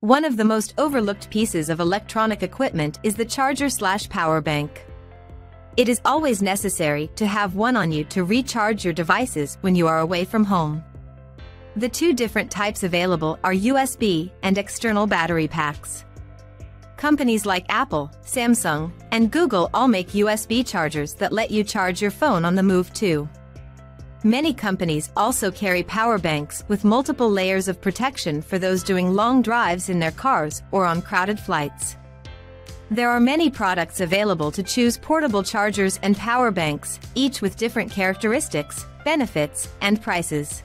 One of the most overlooked pieces of electronic equipment is the charger slash power bank. It is always necessary to have one on you to recharge your devices when you are away from home. The two different types available are USB and external battery packs. Companies like Apple, Samsung, and Google all make USB chargers that let you charge your phone on the move too. Many companies also carry power banks with multiple layers of protection for those doing long drives in their cars or on crowded flights. There are many products available to choose portable chargers and power banks, each with different characteristics, benefits, and prices.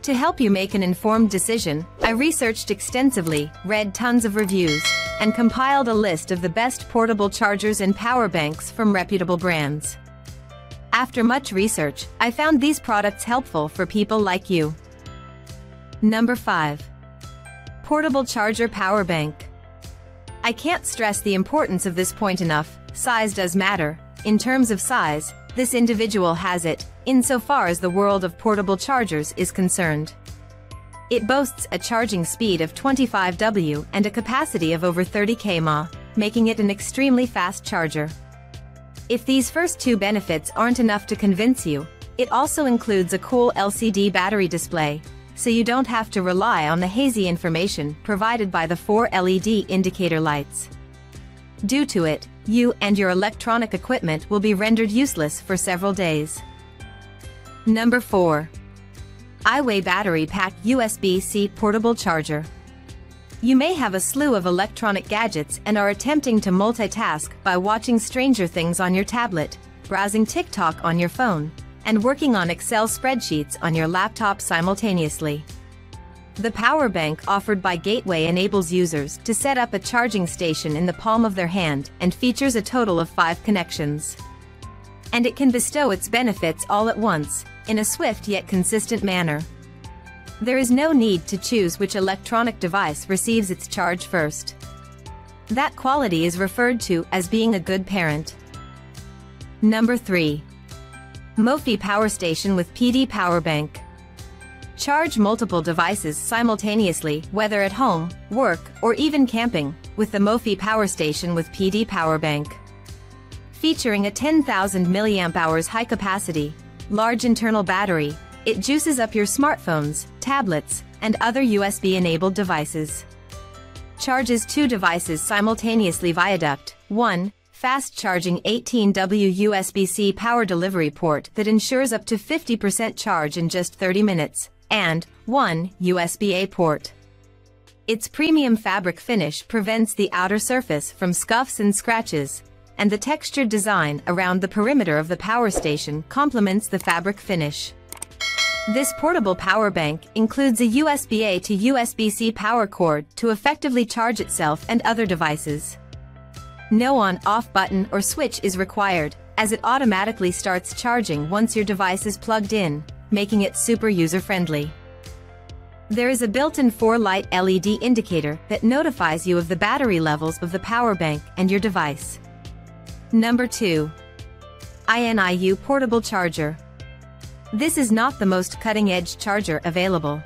To help you make an informed decision, I researched extensively, read tons of reviews, and compiled a list of the best portable chargers and power banks from reputable brands. After much research, I found these products helpful for people like you. Number 5. Portable Charger Power Bank. I can't stress the importance of this point enough, size does matter. In terms of size, this individual has it, insofar as the world of portable chargers is concerned. It boasts a charging speed of 25 W and a capacity of over 30 kmah, making it an extremely fast charger. If these first two benefits aren't enough to convince you, it also includes a cool LCD battery display, so you don't have to rely on the hazy information provided by the four LED indicator lights. Due to it, you and your electronic equipment will be rendered useless for several days. Number 4. Ayeway Battery Pack USB-C Portable Charger. You may have a slew of electronic gadgets and are attempting to multitask by watching Stranger Things on your tablet, browsing TikTok on your phone, and working on Excel spreadsheets on your laptop simultaneously. The power bank offered by Gateway enables users to set up a charging station in the palm of their hand and features a total of five connections. And it can bestow its benefits all at once, in a swift yet consistent manner. There is no need to choose which electronic device receives its charge first. That quality is referred to as being a good parent. Number 3. Mophie Power Station with PD Power Bank. Charge multiple devices simultaneously, whether at home, work, or even camping, with the Mophie Power Station with PD Power Bank. Featuring a 10,000 mAh high capacity, large internal battery, it juices up your smartphones, tablets, and other USB-enabled devices. Charges two devices simultaneously via duct, 1. Fast charging 18W USB-C power delivery port that ensures up to 50% charge in just 30 minutes, and 1. USB-A port. Its premium fabric finish prevents the outer surface from scuffs and scratches, and the textured design around the perimeter of the power station complements the fabric finish. This portable power bank includes a USB-A to USB-C power cord to effectively charge itself and other devices. No on-off button or switch is required, as it automatically starts charging once your device is plugged in, making it super user-friendly. There is a built-in 4-light LED indicator that notifies you of the battery levels of the power bank and your device. Number 2. INIU Portable Charger this is not the most cutting-edge charger available.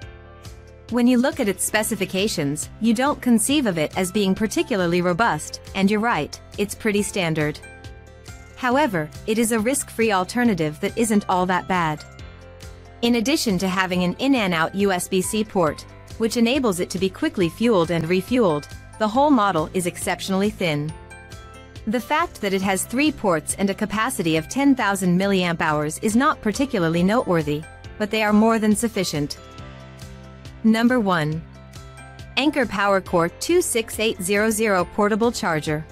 When you look at its specifications, you don't conceive of it as being particularly robust, and you're right, it's pretty standard. However, it is a risk-free alternative that isn't all that bad. In addition to having an in and out USB-C port, which enables it to be quickly fueled and refueled, the whole model is exceptionally thin. The fact that it has three ports and a capacity of 10,000 mAh is not particularly noteworthy, but they are more than sufficient. Number 1. Anker PowerCore 26800 Portable Charger.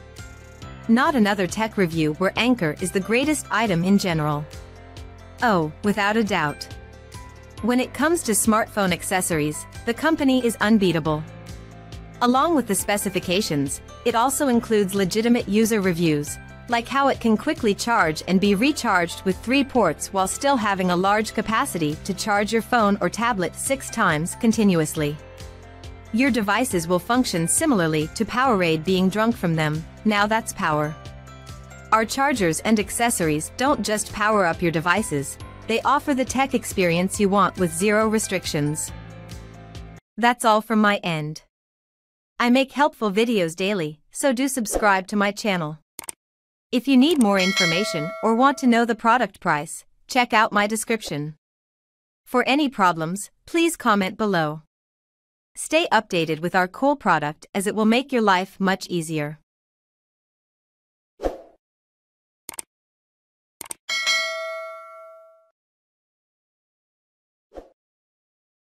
Not another tech review where Anker is the greatest item in general. Oh, without a doubt. When it comes to smartphone accessories, the company is unbeatable. Along with the specifications, it also includes legitimate user reviews, like how it can quickly charge and be recharged with three ports while still having a large capacity to charge your phone or tablet six times continuously. Your devices will function similarly to Powerade being drunk from them, now that's power. Our chargers and accessories don't just power up your devices, they offer the tech experience you want with zero restrictions. That's all from my end. I make helpful videos daily, so do subscribe to my channel. If you need more information or want to know the product price, check out my description. For any problems, please comment below. Stay updated with our cool product as it will make your life much easier.